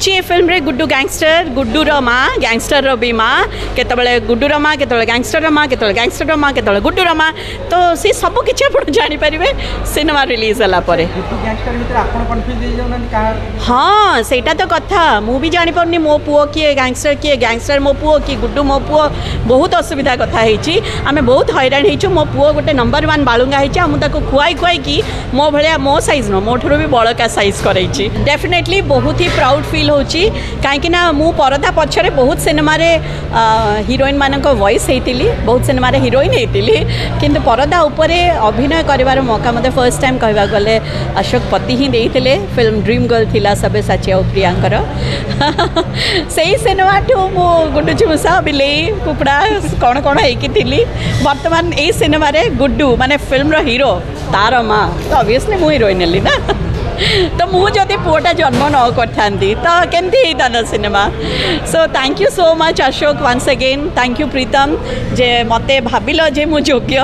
अच्छी फिल्म रे गुड्डू ଗ୍ୟାଙ୍ଗଷ୍ଟର ଗୁଡୁର ମା ଗ୍ୟାଙ୍ଗଷ୍ଟରର ବି ମା କେତେବେଳେ ଗୁଡୁର ମା କେତେବେଳେ ଗ୍ୟାଙ୍ଗଷ୍ଟରର ମା କେତେବେଳେ ଗ୍ୟାଙ୍ଗଷ୍ଟରର ମା କେତେବେଳେ ଗୁଡୁର ମା ତ ସେ ସବୁ କିଛି ଆପଣ ଜାଣିପାରିବେ ସିନେମା ରିଲିଜ୍ ହେଲା ପରେ ହଁ ସେଇଟା ତ କଥା ମୁଁ ବି ଜାଣିପାରୁନି ମୋ ପୁଅ କିଏ ଗ୍ୟାଙ୍ଗଷ୍ଟର କିଏ ଗ୍ୟାଙ୍ଗଷ୍ଟର ମୋ ପୁଅ କି ଗୁଡୁ ମୋ ପୁଅ ବହୁତ ଅସୁବିଧା କଥା ହେଇଛି ଆମେ ବହୁତ ହଇରାଣ ହେଇଛୁ ମୋ ପୁଅ ଗୋଟେ ନମ୍ବର ୱାନ୍ ବାଳୁଙ୍ଗା ହେଇଛି ଆଉ ମୁଁ ତାକୁ ଖୁଆଇ ଖୁଆଇକି ମୋ ଭଳିଆ ମୋ ସାଇଜ୍ ନୁହଁ ମୋଠାରୁ ବି ବଳକା ସାଇଜ୍ କରାଇଛି ଡେଫିନେଟଲି ବହୁତ ହି ପ୍ରାଉଡ଼ ଫିଲ୍ होची कहीं परदा पक्ष बहुत सिनेमारे हिरोइन मान वॉइस होती बहुत सिनेमारे हिरोइन होती कि परदा उपरे अभिनय करार मौका मतलब फर्स्ट टाइम कह गले अशोक पति ही देते फिल्म ड्रीम गर्ल थी सबे साची आउ प्रिया से सिनेमा सिनेमाठू मु गुंडू चुमसा बिले कुकड़ा कौन कौन होली बर्तमान यही सिनेमारे गुड्डू मानने फिल्म रो तार माँ तो अभीयसली मुझे हिरोइन ना ତ ମୁଁ ଯଦି ପୁଅଟା ଜନ୍ମ ନ କରିଥାନ୍ତି ତ କେମିତି ହେଇଥାନ୍ତା cinema so thank you so much Ashok once again thank you Pritam ଯେ ମୋତେ ଭାବିଲ ଯେ ମୁଁ ଯୋଗ୍ୟ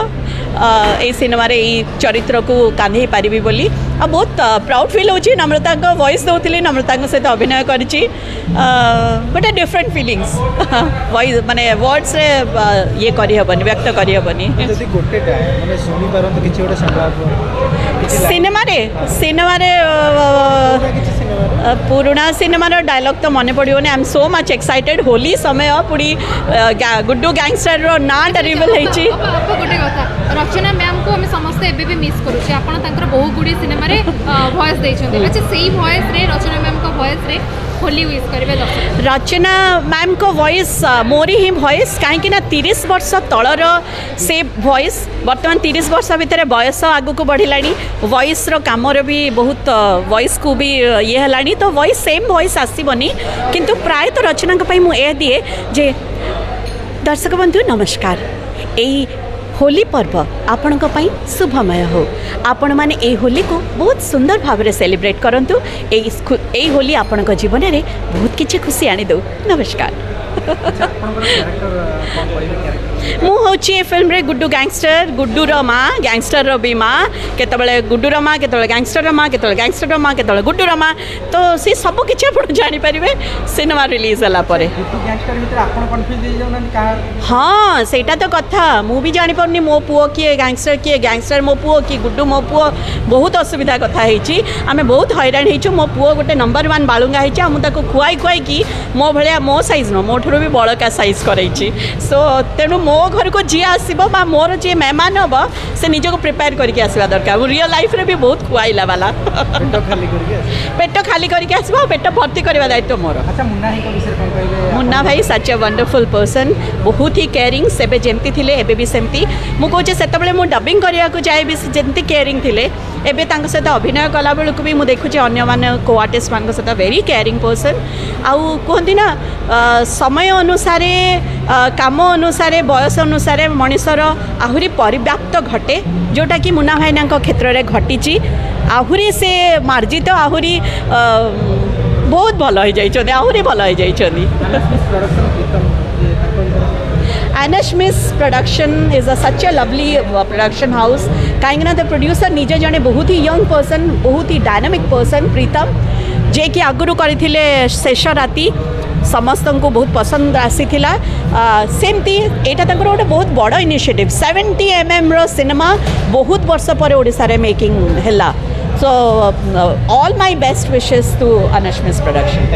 এই সিনেমার এই চরিত্রক কাঁধেই পারি বলে আর বহু প্রাউড ফিল হচ্ছে নম্রতা ভয়েস দেউলি নম্রতা সহ অভিনয় করছি গোটে ডিফরেন্ট ফিলিংস ভয়েস মানে ওয়ার্ডসে ইয়ে করহবনি ব্যক্ত করহবনি সিনেমারে সিনেমারে पुराणा सिनेमार डायलग तो मन पड़ोनी I am so much excited Holi समय पुणी गुड्डू गैंगस्टर ना टेबल होती भी मिस करुच्छे बहुत गुड़ी सिने भयस देखते रचना मैम भयस रचना मैम को वॉइस मोरी ही वॉइस कहीं तीस वर्ष तलर से वॉइस वर्तमान तीस वर्ष भितर बयस आग को बढ़ला वॉइस रो काम रो भी बहुत वॉइस को भी ये है तो वॉइस सेम वॉइस आसबनी किंतु प्राय तो रचना दिए जे दर्शक बंधु नमस्कार হোলি পর্ব আপনার শুভময় হো আপন মানে এই হোলি কু বহু সুন্দর ভাবে সেলিব্রেট করতু এই হোলি আপনার জীবনের বহু কিছু খুশি আনিদেউ নমস্কার ମୁଁ ହେଉଛି ଏ ଫିଲ୍ମରେ ଗୁଡ଼ୁ ଗ୍ୟାଙ୍ଗଷ୍ଟର ଗୁଡ଼ୁର ମା ଗ୍ୟାଙ୍ଗଷ୍ଟରର ବି ମା କେତେବେଳେ ଗୁଡ଼ୁର ମା କେତେବେଳେ ଗ୍ୟାଙ୍ଗଷ୍ଟରର ମା କେତେବେଳେ ଗ୍ୟାଙ୍ଗଷ୍ଟରର ମା କେତେବେଳେ ଗୁଡ଼ୁର ମା ତ ସେ ସବୁ କିଛି ଆପଣ ଜାଣିପାରିବେ ସିନେମା ରିଲିଜ୍ ହେଲା ପରେ ହଁ ସେଇଟା ତ କଥା ମୁଁ ବି ଜାଣିପାରୁନି ମୋ ପୁଅ କିଏ ଗ୍ୟାଙ୍ଗଷ୍ଟର କିଏ ଗ୍ୟାଙ୍ଗଷ୍ଟର ମୋ ପୁଅ କି ଗୁଡ଼ୁ ମୋ ପୁଅ ବହୁତ ଅସୁବିଧା କଥା ହେଇଛି ଆମେ ବହୁତ ହଇରାଣ ହେଇଛୁ ମୋ ପୁଅ ଗୋଟେ ନମ୍ବର ୱାନ୍ ବାଳୁଙ୍ଗା ହେଇଛି ଆଉ ମୁଁ ତାକୁ ଖୁଆଇ ଖୁଆଇକି ମୋ ଭଳିଆ ମୋ ସାଇଜ୍ ନୁହଁ ମୋ ଘରୁ ବି ବଳକା ସାଇଜ୍ କରାଇଛି ସୋ ତେଣୁ ମୋ ଘରକୁ ଯିଏ ଆସିବ ବା ମୋର ଯିଏ ମେହମାନ ହେବ ସେ ନିଜକୁ ପ୍ରିପେୟାର କରିକି ଆସିବା ଦରକାର ମୁଁ ରିଅଲ୍ ଲାଇଫ୍ରେ ବି ବହୁତ ଖୁଆଇଲା ବାଲା ପେଟ ଖାଲି କରିକି ଆସିବ ଆଉ ପେଟ ଭର୍ତ୍ତି କରିବା ଦାୟିତ୍ୱ ମୋର ମୁନା ଭାଇ ସଚ୍ ଏ ୱଣ୍ଡରଫୁଲ୍ ପର୍ସନ୍ ବହୁତ ହି କେୟାରିଂ ସେବେ ଯେମିତି ଥିଲେ ଏବେ ବି ସେମିତି ମୁଁ କହୁଛି ସେତେବେଳେ ମୁଁ ଡବିଂ କରିବାକୁ ଯାଏ ବି ଯେମିତି କେୟାରିଂ ଥିଲେ ଏବେ ତାଙ୍କ ସହିତ ଅଭିନୟ କଲାବେଳକୁ ବି ମୁଁ ଦେଖୁଛି ଅନ୍ୟମାନେ କୋ ସହିତ ଭେରି କେୟାରିଂ ପର୍ସନ୍ ଆଉ କୁହନ୍ତି ନା ସମୟ ସମୟ ଅନୁସାରେ କାମ ଅନୁସାରେ ବୟସ ଅନୁସାରେ ମଣିଷର ଆହୁରି ପରିବ୍ୟାପ୍ତ ଘଟେ ଯେଉଁଟାକି ମୁନା ଭାଇନାଙ୍କ କ୍ଷେତ୍ରରେ ଘଟିଛି ଆହୁରି ସେ ମାର୍ଜିତ ଆହୁରି ବହୁତ ଭଲ ହୋଇଯାଇଛନ୍ତି ଆହୁରି ଭଲ ହୋଇଯାଇଛନ୍ତି Anish Miss Production is a such a lovely uh, production house. કાંઈકના ધ પ્રોડ્યુસર ନିଜେ ଜଣେ ବହୁତ ହି ୟଙ୍ଗ ପର୍ସନ୍ ବହୁତ ହି ଡାଇନାମିକ୍ ପର୍ସନ୍ ପ୍ରୀତମ ଯିଏକି ଆଗରୁ କରିଥିଲେ ଶେଷ ରାତି समस्त को बहुत पसंद आसी सेमती यहाँ गोटे बहुत बड़ इनिसीएट सेवेन्टी एम एम रिनेमा बहुत वर्ष पर ओडार मेकिंग है so all my best wishes to अनश्मिस प्रोडक्शन